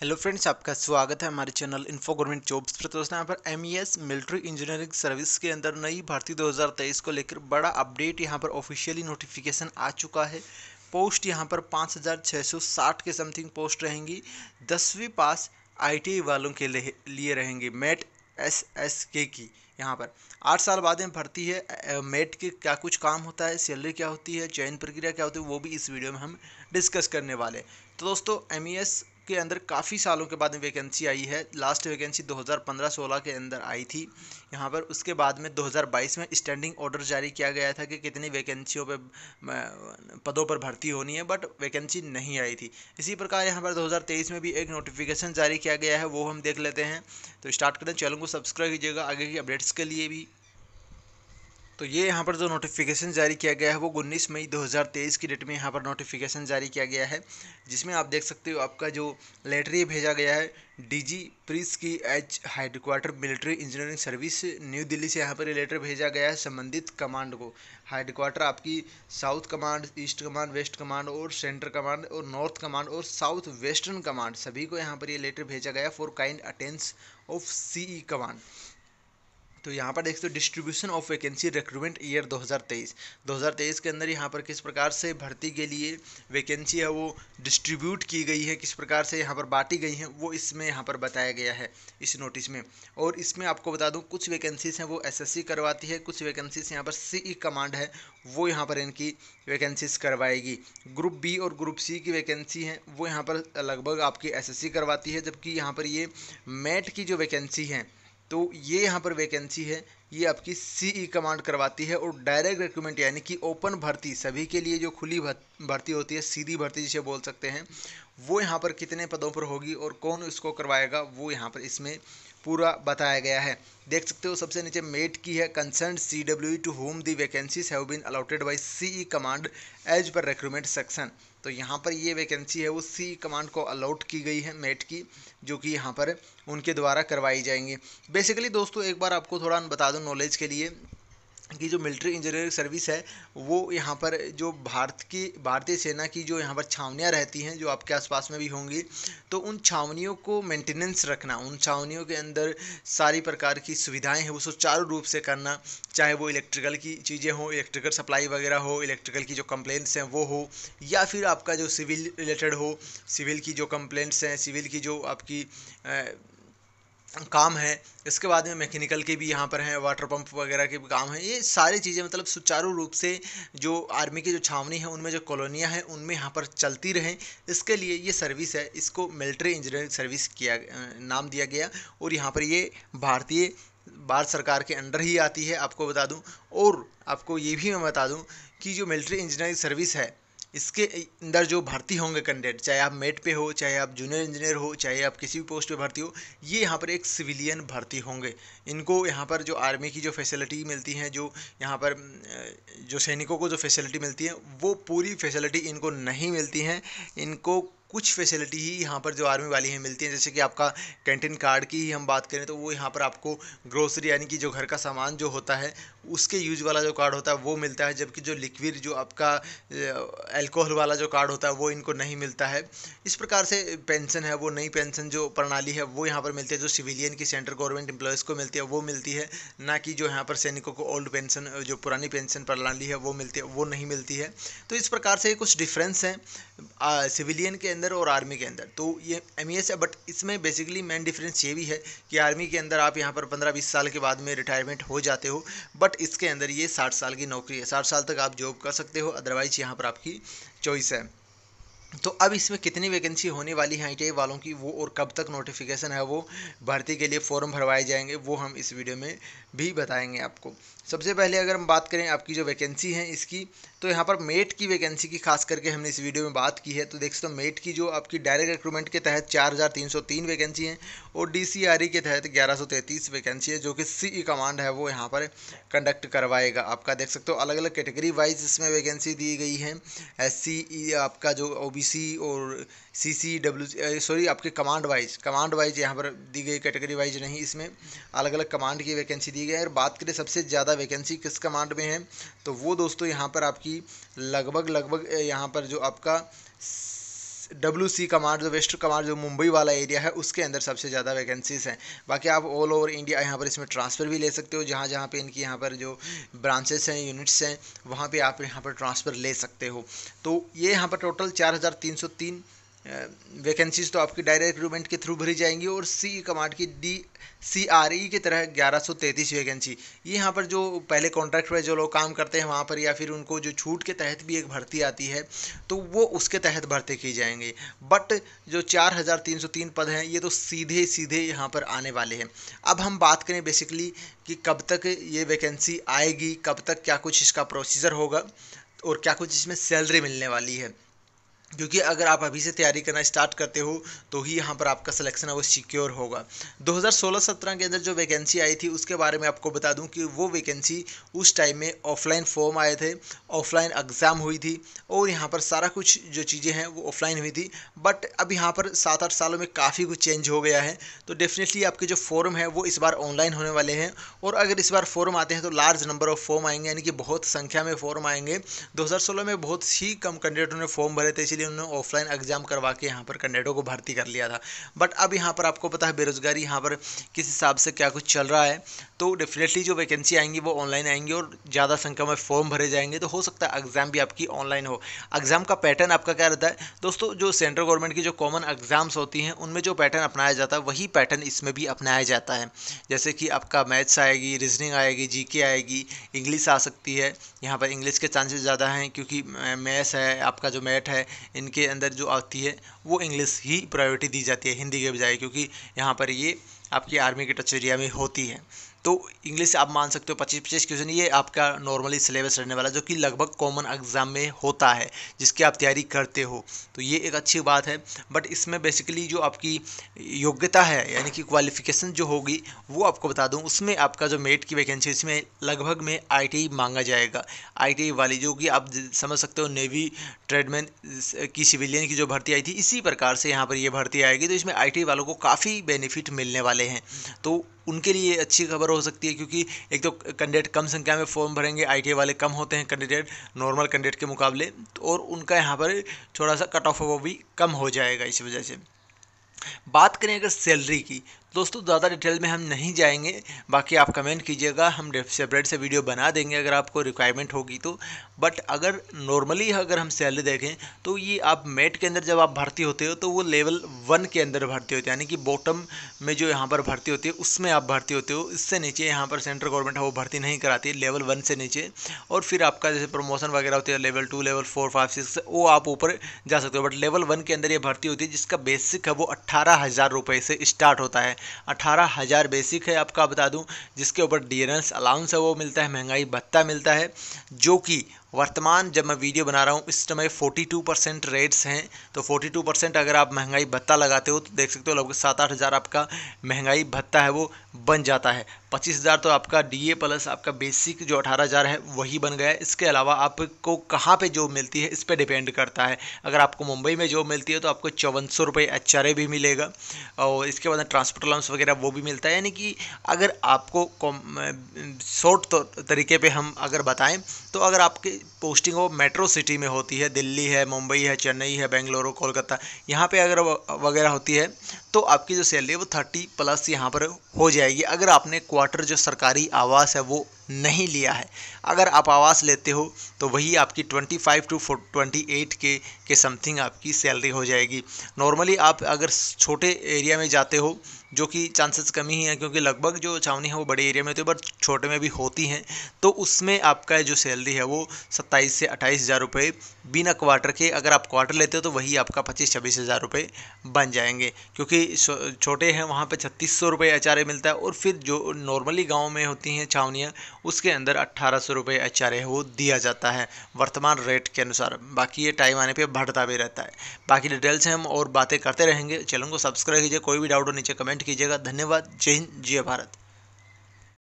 Hello friends, आपका स्वागत है हमारे चैनल इन्फो गवर्नमेंट जॉब्स पर। दोस्तों, यहाँ पर एमईएस मिलिट्री इंजीनियरिंग सर्विस के अंदर नई भर्ती 2023 को लेकर बड़ा अपडेट यहाँ पर ऑफिशियली नोटिफिकेशन आ चुका है। पोस्ट यहाँ पर 5660 के समथिंग पोस्ट रहेंगी। दसवीं पास आईटीआई वालों के लिए रहेंगी मेट एस एस के की यहाँ पर। आठ साल बाद में भर्ती है मेट के क्या कुछ काम होता है सैलरी क्या होती है, चयन प्रक्रिया क्या होती है, वो भी इस वीडियो में हम डिस्कस करने वाले तो दोस्तों एमईएस के अंदर काफ़ी सालों के बाद में वैकेंसी आई है। लास्ट वैकेंसी 2015-16 के अंदर आई थी। यहाँ पर उसके बाद में 2022 में स्टैंडिंग ऑर्डर जारी किया गया था कि कितनी वैकेंसियों पे पदों पर भर्ती होनी है बट वैकेंसी नहीं आई थी। इसी प्रकार यहाँ पर 2023 में भी एक नोटिफिकेशन जारी किया गया है, वो हम देख लेते हैं। तो स्टार्ट करें, चैनल को सब्सक्राइब कीजिएगा आगे की अपडेट्स के लिए भी। तो ये यहाँ पर जो नोटिफिकेशन जारी किया गया है, वो उन्नीस मई 2023 की डेट में यहाँ पर नोटिफिकेशन जारी किया गया है, जिसमें आप देख सकते हो आपका जो लेटर ये भेजा गया है डीजी प्रिस की H headquarter military engineering service new Delhi से यहाँ पर ये लेटर भेजा गया है संबंधित कमांड को। हेडक्वार्टर आपकी south command east command west command और सेंट्रल कमांड और नॉर्थ कमांड और साउथ वेस्टर्न कमांड सभी को यहाँ पर ये लेटर भेजा गया for kind attention of CE command तो यहाँ पर देखते हो distribution of vacancy recruitment year 2023 2023 के अंदर यहाँ पर किस प्रकार से भर्ती के लिए वैकेंसी है वो डिस्ट्रीब्यूट की गई है, किस प्रकार से यहाँ पर बांटी गई हैं, वो इसमें यहाँ पर बताया गया है इस नोटिस में। और इसमें आपको बता दूँ, कुछ वैकेंसीज हैं वो एसएससी करवाती है, कुछ वैकेंसीज यहाँ पर सी कमांड है, वो यहाँ पर इनकी वैकेंसीज करवाएगी। ग्रुप बी और ग्रुप सी की वैकेंसी है, वो यहाँ पर लगभग आपकी एसएससी करवाती है, जबकि यहाँ पर ये मेट की जो वैकेंसी हैं तो ये यहाँ पर वैकेंसी है, ये आपकी सी ई कमांड करवाती है और डायरेक्ट रिक्रूटमेंट यानी कि ओपन भर्ती, सभी के लिए जो खुली भर्ती होती है, सीधी भर्ती जिसे बोल सकते हैं, वो यहाँ पर कितने पदों पर होगी और कौन उसको करवाएगा, वो यहाँ पर इसमें पूरा बताया गया है। देख सकते हो, सबसे नीचे मेट की है। Concern C W to whom the vacancies have been allotted by C E command as per recruitment section तो यहाँ पर ये वैकेंसी है, वो सी कमांड को अलॉट की गई है, मेट की, जो कि यहाँ पर उनके द्वारा करवाई जाएँगी। बेसिकली दोस्तों, एक बार आपको थोड़ा बता दूँ नॉलेज के लिए। की जो मिलिट्री इंजीनियरिंग सर्विस है, वो यहाँ पर जो भारत की, भारतीय सेना की जो यहाँ पर छावनियाँ रहती हैं, जो आपके आसपास में भी होंगी तो उन छावनियों को मेंटेनेंस रखना, उन छावनियों के अंदर सारी प्रकार की सुविधाएँ हैं, वो सुचारू रूप से करना, चाहे वो इलेक्ट्रिकल की चीज़ें हो इलेक्ट्रिकल सप्लाई वगैरह हो इलेक्ट्रिकल की जो कंप्लेंट्स हैं, वो हो, या फिर आपका जो सिविल रिलेटेड हो सिविल की जो कंप्लेंट्स हैं सिविल की जो आपकी काम है, इसके बाद में मैकेनिकल के भी यहाँ पर हैं, वाटर पंप वगैरह के भी काम हैं। ये सारी चीज़ें मतलब सुचारू रूप से जो आर्मी की जो छावनी है, उनमें जो कॉलोनियाँ हैं, उनमें यहाँ पर चलती रहें। इसके लिए ये सर्विस है, इसको मिलिट्री इंजीनियरिंग सर्विस किया नाम दिया गया। और यहाँ पर ये भारतीय, भारत सरकार के अंडर ही आती है, आपको बता दूँ। और आपको ये भी मैं बता दूँ कि जो मिलिट्री इंजीनियरिंग सर्विस है इसके अंदर जो भर्ती होंगे कैंडिडेट चाहे आप मेट पे हो, चाहे आप जूनियर इंजीनियर हो, चाहे आप किसी भी पोस्ट पे भर्ती हो, ये यहाँ पर एक सिविलियन भर्ती होंगे। इनको यहाँ पर जो आर्मी की जो फैसिलिटी मिलती है, जो यहाँ पर जो सैनिकों को जो फैसिलिटी मिलती है, वो पूरी फैसिलिटी इनको नहीं मिलती हैं। इनको कुछ फैसिलिटी ही यहाँ पर जो आर्मी वाली हैं मिलती हैं, जैसे कि आपका कैंटीन कार्ड की ही हम बात करें तो वो यहाँ पर आपको ग्रोसरी यानी कि जो घर का सामान जो होता है, उसके यूज़ वाला जो कार्ड होता है वो मिलता है, जबकि जो लिक्विड जो आपका अल्कोहल वाला जो कार्ड होता है वो इनको नहीं मिलता है। इस प्रकार से पेंशन है, वो नई पेंशन जो प्रणाली है, वो यहाँ पर मिलती है, जो सिविलियन की सेंट्रल गवर्नमेंट एम्प्लॉयज़ को मिलती है, वो मिलती है। ना कि जो यहाँ पर सैनिकों को ओल्ड पेंशन जो पुरानी पेंशन प्रणाली है, वो मिलती है, वो नहीं मिलती है। तो इस प्रकार से कुछ डिफरेंस हैं। सिविलियन के अंदर और आर्मी के अंदर। तो ये एम e है बट इसमें बेसिकली मेन डिफरेंस ये भी है कि आर्मी के अंदर आप यहाँ पर पंद्रह बीस साल के बाद में रिटायरमेंट हो जाते हो बट इसके अंदर ये साठ साल की नौकरी है। साठ साल तक आप जॉब कर सकते हो अदरवाइज़ यहाँ पर आपकी चॉइस है। तो अब इसमें कितनी वैकेंसी होने वाली है आईटीआई वालों की, वो और कब तक नोटिफिकेशन है, वो भर्ती के लिए फॉर्म भरवाए जाएँगे, वो हम इस वीडियो में भी बताएँगे आपको। सबसे पहले अगर हम बात करें आपकी जो वैकेंसी है, इसकी तो यहाँ पर मेट की वैकेंसी की खास करके हमने इस वीडियो में बात की है तो देख सकते हो मेट की जो आपकी डायरेक्ट रिक्रूटमेंट के तहत चार हज़ार तीन सौ तीन वैकेंसी हैं और डी सी आर ई के तहत ग्यारह सौ तैंतीस वैकेंसी है, जो कि सी ई कमांड है, वो यहाँ पर कंडक्ट करवाएगा आपका। देख सकते हो अलग अलग कैटेगरी वाइज इसमें वैकेंसी दी गई है। एस ई आपका जो ओ बी सी और सी सी डब्ल्यू सॉरी आपके कमांड वाइज कमांड वाइज यहाँ पर दी गई कैटेगरी वाइज नहीं, इसमें अलग अलग कमांड की वैकेंसी दी गई है। और बात करें सबसे ज़्यादा वैकेंसी किस कमांड में है तो वो दोस्तों यहाँ पर आपकी लगभग लगभग यहाँ पर जो आपका डब्ल्यू सी कमांड जो वेस्ट कमांड जो मुंबई वाला एरिया है, उसके अंदर सबसे ज़्यादा वैकेंसीज हैं। बाकी आप ऑल ओवर इंडिया यहाँ पर इसमें ट्रांसफ़र भी ले सकते हो, जहाँ जहाँ पे इनकी यहाँ पर जो ब्रांचेस हैं यूनिट्स हैं, वहाँ पे आप यहाँ पर ट्रांसफ़र ले सकते हो। तो ये यहाँ पर टोटल चार हज़ार तीन सौ तीन वैकेंसीज तो आपकी डायरेक्ट रिक्रूटमेंट के थ्रू भरी जाएँगी और सी कमांड की डी सी आर ई की तरह ग्यारह सौ तैंतीस वैकेंसी ये यहाँ पर जो पहले कॉन्ट्रैक्ट पर जो लोग काम करते हैं वहाँ पर या फिर उनको जो छूट के तहत भी एक भर्ती आती है तो वो उसके तहत भर्ती की जाएँगे। बट जो चार हज़ार तीन सौ तीन पद हैं, ये तो सीधे सीधे यहाँ पर आने वाले हैं। अब हम बात करें बेसिकली कि कब तक ये वैकेंसी आएगी, कब तक क्या कुछ इसका प्रोसीजर होगा और क्या कुछ इसमें सैलरी मिलने वाली है। क्योंकि अगर आप अभी से तैयारी करना स्टार्ट करते हो तो ही यहाँ पर आपका सिलेक्शन है वो सिक्योर होगा 2016-17 के अंदर जो वैकेंसी आई थी, उसके बारे में आपको बता दूँ कि वो वैकेंसी उस टाइम में ऑफलाइन फॉर्म आए थे। ऑफलाइन एग्ज़ाम हुई थी और यहाँ पर सारा कुछ जो चीज़ें हैं, वो ऑफलाइन हुई थी। बट अब यहाँ पर सात आठ सालों में काफ़ी कुछ चेंज हो गया है। तो डेफिनेटली आपके जो फॉर्म है, वो इस बार ऑनलाइन होने वाले हैं। और अगर इस बार फॉर्म आते हैं तो लार्ज नंबर ऑफ़ फॉर्म आएँगे, यानी कि बहुत संख्या में फॉर्म आएँगे। दो हज़ार सोलह में बहुत ही कम कैंडिडेटों ने फॉर्म भरे थे इसलिए उन्होंने ऑफलाइन एग्ज़ाम करवा के यहाँ पर कैंडिडेटों को भर्ती कर लिया था। बट अब यहाँ पर आपको पता है बेरोजगारी यहाँ पर किस हिसाब से क्या कुछ चल रहा है। तो डेफिनेटली जो वैकेंसी आएँगी वो ऑनलाइन आएँगी और ज़्यादा संख्या में फॉर्म भरे जाएँगे। तो हो सकता है एग्ज़ाम भी आपकी ऑनलाइन हो। एग्ज़ाम का पैटर्न आपका क्या रहता है? दोस्तों, जो सेंट्रल गवर्नमेंट की जो कॉमन एग्ज़ाम्स होती हैं, उनमें जो पैटर्न अपनाया जाता है, वही पैटर्न इसमें भी अपनाया जाता है। जैसे कि आपका मैथ्स आएगी रीजनिंग आएगी जी आएगी इंग्लिश आ सकती है। यहाँ पर इंग्लिश के चांसेस ज़्यादा हैं क्योंकि मैथ्स है, आपका जो मैथ है इनके अंदर जो आती है, वो इंग्लिश ही प्रायोरिटी दी जाती है, हिंदी के बजाय, क्योंकि यहाँ पर ये आपकी आर्मी के टच एरिया में होती है। तो इंग्लिश आप मान सकते हो पच्चीस पच्चीस क्वेश्चन ये आपका नॉर्मली सिलेबस रहने वाला जो कि लगभग कॉमन एग्ज़ाम में होता है, जिसकी आप तैयारी करते हो। तो ये एक अच्छी बात है। बट इसमें बेसिकली जो आपकी योग्यता है, यानी कि क्वालिफिकेशन जो होगी, वो आपको बता दूँ, उसमें आपका जो मेट की वैकेंसी इसमें लगभग में आईटीआई मांगा जाएगा। आईटीआई वाली जो कि आप समझ सकते हो नेवी ट्रेडमैन की सिविलियन की जो भर्ती आई थी, इसी प्रकार से यहाँ पर ये भर्ती आएगी। तो इसमें आईटीआई वालों को काफ़ी बेनिफिट मिलने वाले हैं। तो उनके लिए अच्छी खबर हो सकती है, क्योंकि एक तो कैंडिडेट कम संख्या में फॉर्म भरेंगे आई वाले कम होते हैं कैंडिडेट, नॉर्मल कैंडिडेट के मुकाबले तो और उनका यहाँ पर थोड़ा सा कट ऑफ़ वो भी कम हो जाएगा इस वजह से। बात करें अगर सैलरी की दोस्तों, ज़्यादा डिटेल में हम नहीं जाएँगे। बाकी आप कमेंट कीजिएगा, हम सेपरेट से वीडियो बना देंगे अगर आपको रिक्वायरमेंट होगी तो। बट अगर नॉर्मली अगर हम सैलरी देखें तो ये आप मेट के अंदर जब आप भर्ती होते हो तो वो लेवल वन के अंदर भर्ती होते हैं। यानी कि बॉटम में जो यहाँ पर भर्ती होती है, उसमें आप भर्ती होते हो। इससे नीचे यहाँ पर सेंट्रल गवर्नमेंट है, वो भर्ती नहीं कराती लेवल वन से नीचे। और फिर आपका जैसे प्रमोशन वगैरह होती है level two level four five six वो आप ऊपर जा सकते हो। बट लेवल वन के अंदर ये भर्ती होती है, जिसका बेसिक है वो अट्ठारह हज़ार रुपये से स्टार्ट होता है। अठारह हज़ार बेसिक है, आपका बता दूँ, जिसके ऊपर डी अलाउंस है, वो मिलता है, महँगाई भत्ता मिलता है, जो कि वर्तमान जब मैं वीडियो बना रहा हूँ, इस समय 42 परसेंट रेट्स हैं। तो 42 परसेंट अगर आप महँगाई भत्ता लगाते हो तो देख सकते हो लगभग सात आठ हज़ार आपका महँगाई भत्ता है, वो बन जाता है। पच्चीस हज़ार तो आपका डीए प्लस आपका बेसिक जो अठारह हज़ार है, वही बन गया है। इसके अलावा आपको कहाँ पे जॉब मिलती है, इस पर डिपेंड करता है। अगर आपको मुंबई में जॉब मिलती है तो आपको चौवन सौ रुपये एच भी मिलेगा। और इसके बाद ट्रांसपोर्ट अलाउंस वगैरह वो भी मिलता है। यानी कि अगर आपको शॉर्ट तो तरीके पर हम अगर बताएँ तो अगर आपके पोस्टिंग वो मेट्रो सिटी में होती है, दिल्ली है, मुंबई है, चेन्नई है, बेंगलुरु, कोलकाता, यहाँ पे अगर वगैरह होती है तो आपकी जो सैलरी है वो थर्टी प्लस यहाँ पर हो जाएगी। अगर आपने क्वार्टर जो सरकारी आवास है वो नहीं लिया है, अगर आप आवास लेते हो तो वही आपकी 25 टू 28 के के समथिंग आपकी सैलरी हो जाएगी। नॉर्मली आप अगर छोटे एरिया में जाते हो, जो कि चांसेस कम ही हैं, क्योंकि लगभग जो छावनी है वो बड़े एरिया में होती है बट छोटे में भी होती हैं तो उसमें आपका जो सैलरी है वो सत्ताईस से अट्ठाईस हज़ार रुपये बिना क्वार्टर के, अगर आप क्वार्टर लेते हो तो वही आपका पच्चीस छब्बीस हज़ार रुपये बन जाएँगे। क्योंकि छोटे हैं, वहाँ पर छत्तीस सौ रुपये एच मिलता है और फिर जो नॉर्मली गाँव में होती हैं छावनियाँ, उसके अंदर अट्ठारह सौ रुपये है वो दिया जाता है वर्तमान रेट के अनुसार। बाकी ये टाइम आने पर बढ़ता भी रहता है। बाकी डिटेल्स हम और बातें करते रहेंगे। चैनल को सब्सक्राइब कीजिए, कोई भी डाउट हो नीचे कमेंट कीजिएगा। धन्यवाद। जय हिंद, जय भारत।